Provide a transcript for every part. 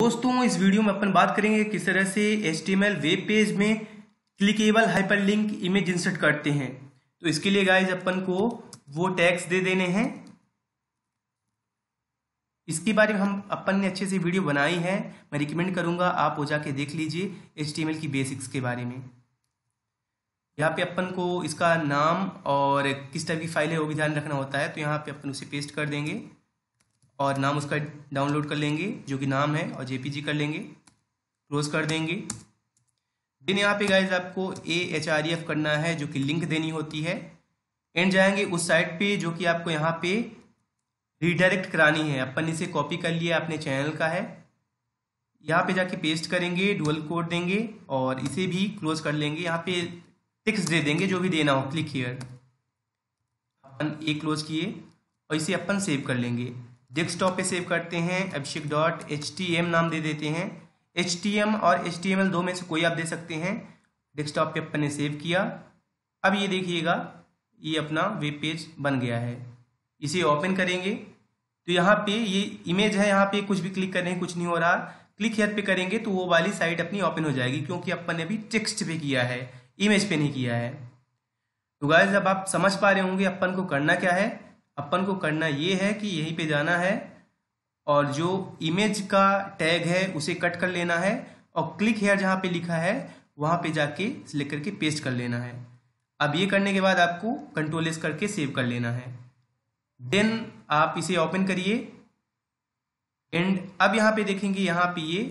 दोस्तों, इस वीडियो में अपन बात करेंगे किस तरह से एच वेब पेज में क्लिकेबल हाइपरलिंक इमेज इंसर्ट करते हैं। तो इसके लिए गाइज़ अपन को वो टैक्स दे देने हैं। इसके बारे में हम अपन ने अच्छे से वीडियो बनाई है। मैं रिकमेंड करूँगा, आप वो जाके देख लीजिए एच की बेसिक्स के बारे में। यहाँ पे अपन को इसका नाम और किस टाइप की फ़ाइल है वो भी ध्यान रखना होता है तो यहाँ पे अपन उसे पेस्ट कर देंगे। और नाम उसका डाउनलोड कर लेंगे, जो कि नाम है, और जेपीजी कर लेंगे, क्लोज कर देंगे। देन यहाँ पे गाइज़ आपको A H R E F करना है, जो कि लिंक देनी होती है। एंड जाएँगे उस साइट पे, जो कि आपको यहाँ पे रिडायरेक्ट करानी है। अपन इसे कॉपी कर लिया अपने चैनल का है। यहाँ पे जाके पेस्ट करेंगे डुअल कोड देंगे, और इसे भी क्लोज कर लेंगे। यहाँ पे टिक्स दे देंगे, जो भी देना हो। क्लिक हियर अपन ए क्लोज किए, और इसे अपन सेव कर लेंगे। डेस्कटॉप पे सेव करते हैं Abhishek dot H T M नाम दे देते हैं। एच टी एम और एच टी एम एल दो में से कोई आप दे सकते हैं। डेस्कटॉप पे अपन ने सेव किया। अब ये देखिएगा, ये अपना वेब पेज बन गया है। इसे ओपन करेंगे। तो यहाँ पे ये इमेज है, यहाँ पे कुछ भी क्लिक करें कुछ नहीं हो रहा। क्लिक हेयर पे करेंगे तो वो वाली साइट अपनी ओपन हो जाएगी, क्योंकि अपन ने अभी टेक्स्ट पे किया है इमेज पे नहीं किया है। तो गाइज़ अब आप समझ पा रहे होंगे अपन को करना क्या है। अपन को करना ये है कि यहीं पे जाना है और जो इमेज का टैग है, उसे कट कर लेना है और क्लिक हेयर जहाँ पे लिखा है, वहाँ पे जाके सिलेक्ट करके पेस्ट कर लेना है। अब ये करने के बाद आपको कंट्रोल एस करके सेव कर लेना है। देन आप इसे ओपन करिए। एंड अब यहाँ पे देखेंगे, यहाँ पे ये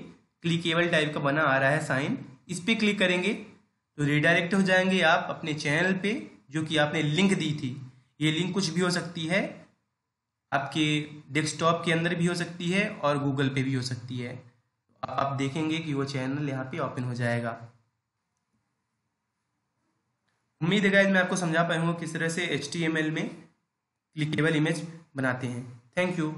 क्लिकेबल टाइप का बना आ रहा है साइन इस पर क्लिक करेंगे तो रिडायरेक्ट हो जाएँगे आप अपने चैनल पे, जो कि आपने लिंक दी थी। ये लिंक कुछ भी हो सकती है, आपके डेस्कटॉप के अंदर भी हो सकती है और गूगल पे भी हो सकती है। आप देखेंगे कि वो चैनल यहाँ पे ओपन हो जाएगा। उम्मीद है मैं आपको समझा पाया हूँ किस तरह से एच में क्लिकेबल इमेज बनाते हैं। Thank you